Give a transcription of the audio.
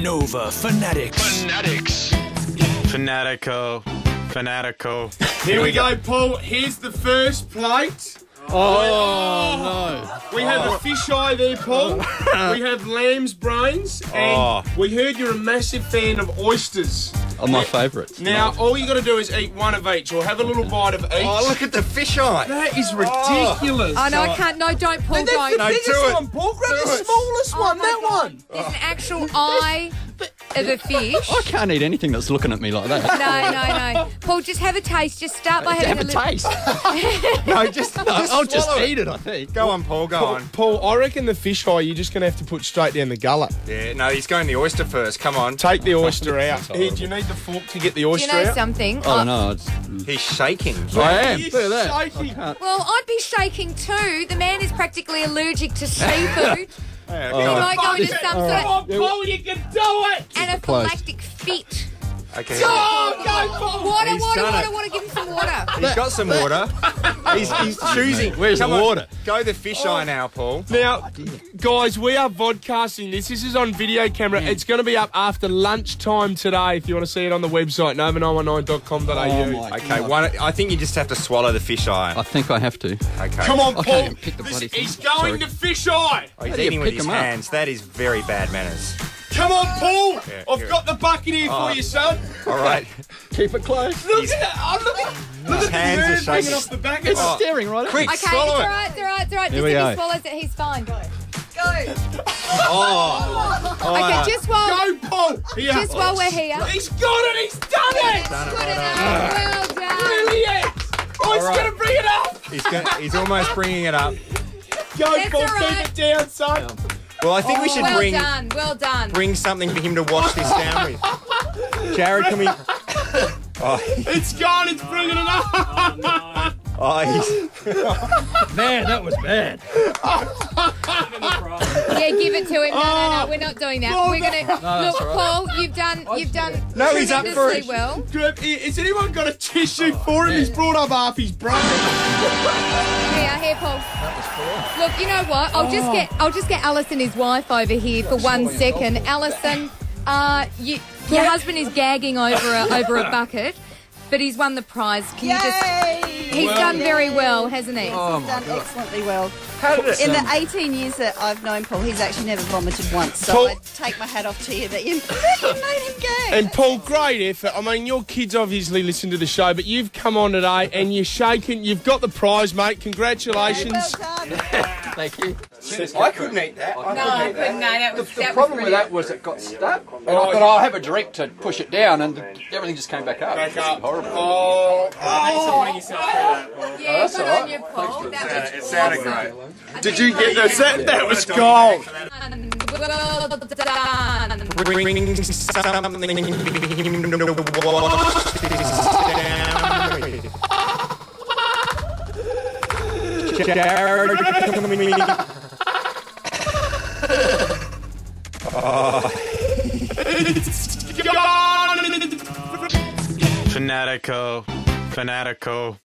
Nova Fanatics. Fanatics. Fanatico. Fanatico. Here we go, Paul. Here's the first plate. Oh, no. We have a oh. fisheye there, Paul. we have lamb's brains, and Oh. we heard you're a massive fan of oysters. No. Oh, my favourites. Now, all you got to do is eat one of each, or have a little bite of each. Oh, look at the fish eye. That is oh. ridiculous. Oh no, I can't. No, don't, pull. Paul. Don't. No, do it. one, Paul. Grab the smallest Oh one. my That God. one. There's an actual eye of a fish. I can't eat anything that's looking at me like that. No, no, no. Paul, just have a taste. Just start by having Have a little. taste. No, just, just I'll just swallow it. eat it, I think. Go on, Paul, go on. Paul, I reckon the fish fisheye you're just going to have to put straight down the gullet. Yeah, no, he's going the oyster first. Come on. Take the oyster out. That's Here, do you need the fork to get the Do you oyster know out? something? Oh, don't know. It's, He's shaking. I am. He's Look at that. shaking. I. Well, I'd be shaking too. The man is practically allergic to seafood. Yeah, He go on. might go into some Come sort of on, Paul, you can do it. anaphylactic fit. Okay. Oh, go, Paul. Water, He's water, done water, it. water. Give him some water. He's got some water. He's, he's choosing. Where's Come the on, water? Go the fisheye now, Paul. Now, guys, we are vodcasting this. This is on video camera. Hmm. It's going to be up after lunchtime today if you want to see it on the website, nova919.com.au. Oh, my Okay, God. one. I think you just have to swallow the fisheye. I think I have to. Okay. Come on, I Paul. can't even pick the This- bloody thing. he's going Sorry. to fish eye. Oh, he's do you eating with pick his 'em up? hands. That is very bad manners. Come on, Paul. Yeah, I've here. got the bucket here Oh. for you, son. All right. Keep it close. Look He's- at that. Oh, look at, look His at the hands are bird bringing shaking. off the back. It's Oh. staring right at Quick, Okay, it's swallow all it. right, it's all right, it's all right. Here Just we if go. he swallows it, he's fine. Go. Oh. Okay, just while Go, Paul. Here. just while we're here. He's got it. He's done it. That's good enough. Well done. Brilliant. Oh, he's All right. going to bring it up. He's, gonna, he's almost bringing it up. Go, That's Paul. all right. Keep it down, son. Well, I think we oh, should Well bring done. Well done. bring something for him to wash this down with. Jared, can we? Oh, It's gone. It's bringing it up. oh he's, Man, that was bad. Yeah, give it to him. No, no, Oh. no. We're not doing that. We're gonna look, Paul. You've done. You've done. No, he's up for tremendously it. well. Grab, has anyone got a tissue for him? He's brought up half his brain. Here, here, Paul. Look, you know what? I'll just get. I'll just get Alison, his wife, over here for one second. Alison, uh, you, your husband is gagging over a, over a bucket, but he's won the prize. Can you just? He's done very well, hasn't he? Oh, he's done excellently well. how did it? In the 18 years that I've known Paul, he's actually never vomited once. So Paul- I take my hat off to you that you, you made him gag. And Paul, great effort. I mean, your kids obviously listen to the show, but you've come on today and you're shaking. You've got the prize, mate. Congratulations. well done. Thank you. I couldn't eat that. No, I couldn't. No, that was, The problem with that was it got stuck. And I oh, thought oh, I'll have a drink to push it down, and everything just came back up. Back up. Horrible. Oh, oh. Yeah, good on you, Paul. That was sounded great. did you get that? That, that was gold. well done. Bring something Fanatico. Fanatico.